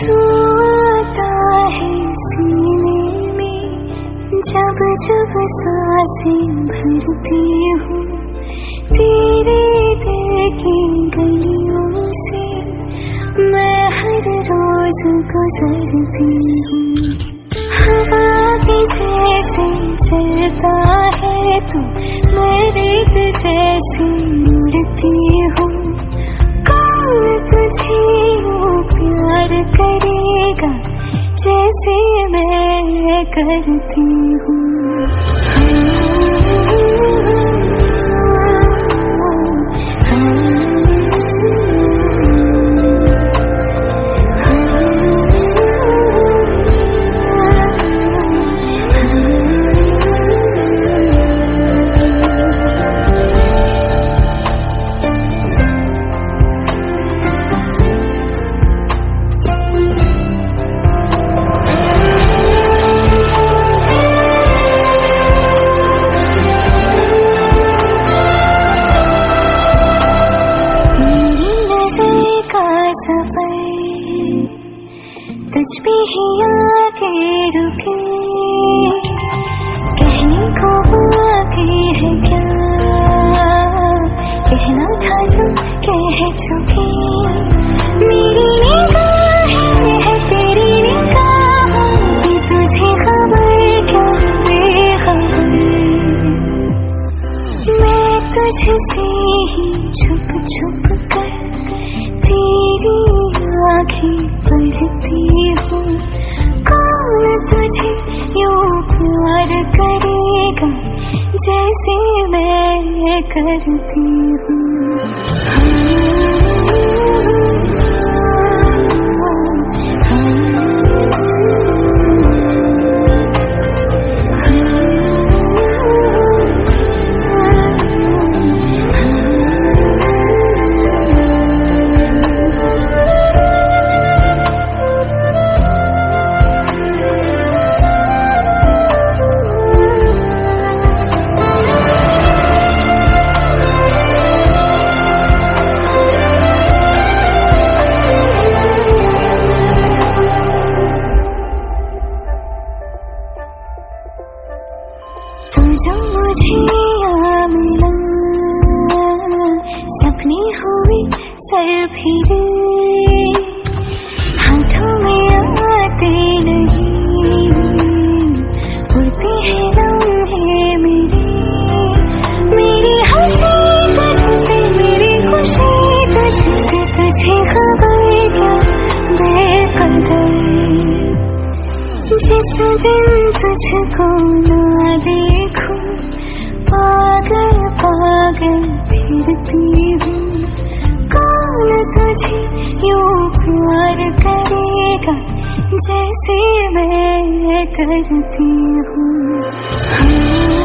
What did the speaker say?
तू आता है सीने में, जब जब साँसें भरती हूँ, तेरे दिल की गलियों से मैं हर रोज गुजरती हूँ। हवा के जैसे चलता है, तू मैं रेत जैसी उड़ती हूँ। कौन तुझे करेगा जैसे मैं करती हूँ। तुझ पे ही आके रुके। कहने को आके है क्या कहना था जो कह चुके। मेरी तुझे खबर ही छुप छुप कर तेरी आँखें पढ़ती हूँ। कौन तुझे यूँ प्यार करेगा जैसे मैं करती हूँ। सपने हुए सर फिरे हाथों में आते नहीं। उड़ते हैं लम्हे मेरे। मेरी हँसी तुझसे मेरी खुशी तुझसे तुझे खबर क्या बेकदर जिस दिन तुझको ना देखूँ, पागल फिरती हूँ। कौन तुझे यूँ प्यार करेगा जैसे मैं करती हूँ।